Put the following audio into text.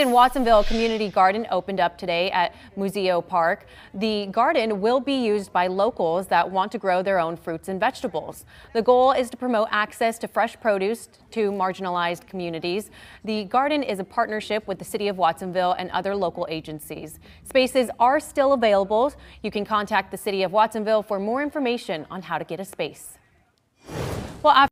In Watsonville, community garden opened up today at Muzzio Park. The garden will be used by locals that want to grow their own fruits and vegetables. The goal is to promote access to fresh produce to marginalized communities. The garden is a partnership with the City of Watsonville and other local agencies. Spaces are still available. You can contact the City of Watsonville for more information on how to get a space. Well, after